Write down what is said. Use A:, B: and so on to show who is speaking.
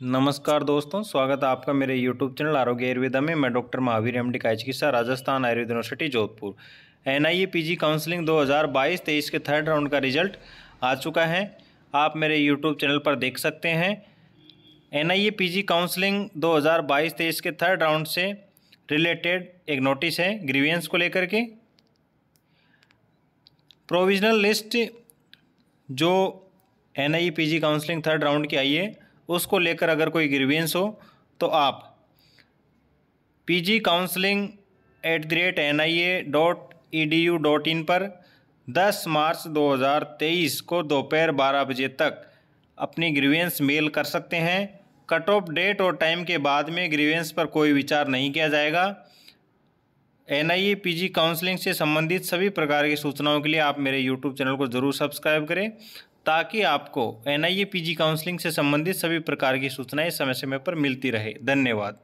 A: नमस्कार दोस्तों, स्वागत है आपका मेरे YouTube चैनल आरोग्य आयुर्वेदा में। मैं डॉक्टर महावीर एम डी काय चिकित्सा Rajasthan Ayurved university, Jodhpur. N I A P G counselling 2022-23 के थर्ड राउंड का रिज़ल्ट आ चुका है। आप मेरे YouTube चैनल पर देख सकते हैं। N I A P G counselling 2022-23 के थर्ड राउंड से रिलेटेड एक नोटिस है, ग्रीवियंस को लेकर के। प्रोविजनल लिस्ट जो N I P G counselling third round की आई है उसको लेकर अगर कोई ग्रीवियंस हो तो आप PG counselling at the rate N I A dot E D U dot in पर 10 मार्च 2023 को दोपहर 12 बजे तक अपनी ग्रीवियंस मेल कर सकते हैं। कट ऑफ़ डेट और टाइम के बाद में ग्रीवियंस पर कोई विचार नहीं किया जाएगा। N I A P G counselling से संबंधित सभी प्रकार की सूचनाओं के लिए आप मेरे यूट्यूब चैनल को ज़रूर सब्सक्राइब करें। ताकि आपको एन आई ए काउंसलिंग से संबंधित सभी प्रकार की सूचनाएँ समय समय पर मिलती रहे। धन्यवाद।